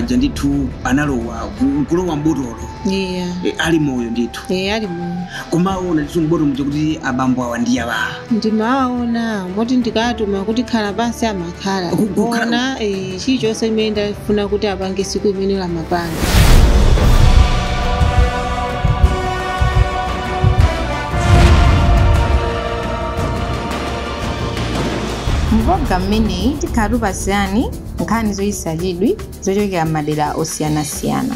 paja ndithu analowa kulowa mbotolo iya. E, ali moyo ndithu. E ali moyo. Kumaona ndithu mbotolo muja kuti abambo awa ndi awa? Ndimawaona moti ndikatuma kuti khala pansi amakhala kuona e, chilichonse imene ndafuna kuti apange siku imene lamapanga mboga mmene itikhalupa ziyani nkhani zoyisachidwi zochokera m'madera osiyanasiyana